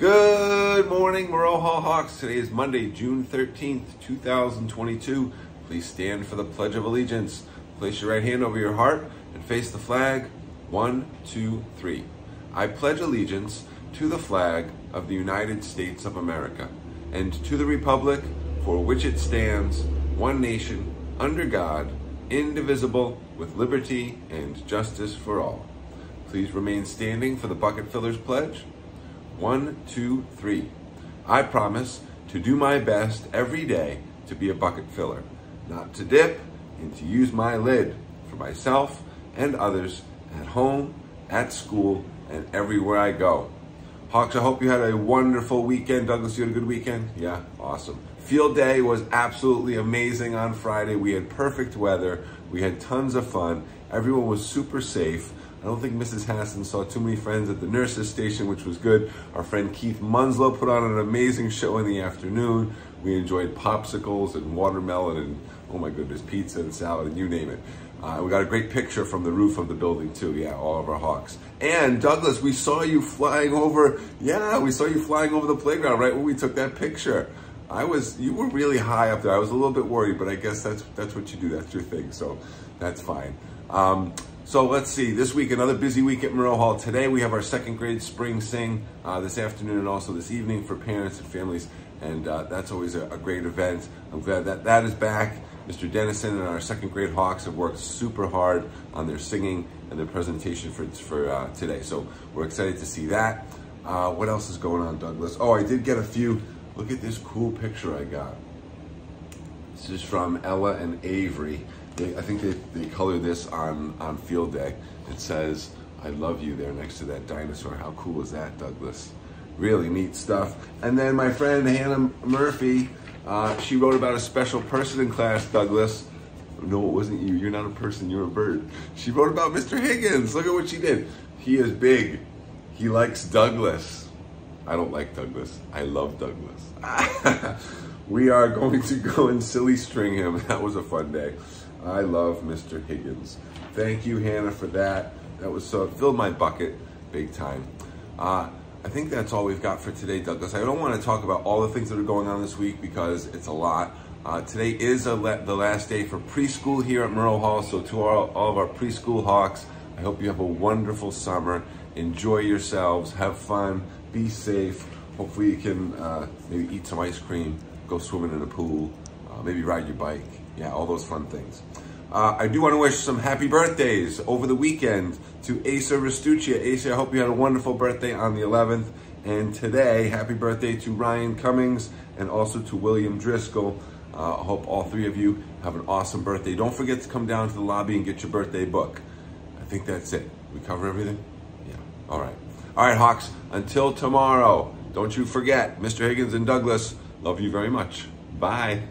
Good morning, Moreau Hall Hawks. Today is Monday, June 13th, 2022. Please stand for the Pledge of Allegiance. Place your right hand over your heart and face the flag. One, two, three. I pledge allegiance to the flag of the United States of America and to the republic for which it stands, one nation, under God, indivisible, with liberty and justice for all. Please remain standing for the Bucket Fillers Pledge. One, two, three. I promise to do my best every day to be a bucket filler, not to dip, and to use my lid for myself and others at home, at school, and everywhere I go. Hawks, I hope you had a wonderful weekend. Douglas, you had a good weekend? Yeah, awesome. Field day was absolutely amazing on Friday. We had perfect weather. We had tons of fun. Everyone was super safe. I don't think Mrs. Hassan saw too many friends at the nurses station, which was good. Our friend Keith Munslow put on an amazing show in the afternoon. We enjoyed popsicles and watermelon and, oh my goodness, pizza and salad and you name it. Uh, we got a great picture from the roof of the building too. Yeah, all of our hawks. And Douglas, we saw you flying over. Yeah, we saw you flying over the playground right when we took that picture. I was, you were really high up there. I was a little bit worried, but I guess that's that's what you do. That's your thing, so that's fine. Um, so let's see, this week, another busy week at Moreau Hall. Today we have our second grade spring sing uh, this afternoon and also this evening for parents and families. And uh, that's always a, a, great event. I'm glad that that is back. Mr. Dennison and our second grade Hawks have worked super hard on their singing and their presentation for, for uh, today. So we're excited to see that. Uh, what else is going on, Douglas? Oh, I did get a few. Look at this cool picture I got. This is from Ella and Avery. They, I think they, they colored this on, on field day. It says, I love you there next to that dinosaur. How cool is that, Douglas? Really neat stuff. And then my friend Hannah Murphy, uh, she wrote about a special person in class, Douglas. No, it wasn't you. You're not a person, you're a bird. She wrote about Mr. Higgins. Look at what she did. He is big. He likes Douglas. I don't like Douglas. I love Douglas. we are going to go and silly string him. That was a fun day. I love Mr. Higgins. Thank you, Hannah, for that. That was so, filled my bucket big time. Uh, I think that's all we've got for today, Douglas. I don't want to talk about all the things that are going on this week because it's a lot. Uh, today is the last day for preschool here at Moreau Hall. So to all, all of our preschool hawks, I hope you have a wonderful summer. Enjoy yourselves, have fun, be safe. Hopefully you can uh, maybe eat some ice cream, go swimming in a pool, uh, maybe ride your bike. Yeah, all those fun things. Uh, I do want to wish some happy birthdays over the weekend to Asa Restuccia. Asa, I hope you had a wonderful birthday on the 11th. And today, happy birthday to Ryan Cummings and also to William Driscoll. Uh, I hope all three of you have an awesome birthday. Don't forget to come down to the lobby and get your birthday book. I think that's it. We cover everything? Yeah. All right. All right, Hawks. Until tomorrow, don't you forget, Mr. Higgins and Douglas, love you very much. Bye.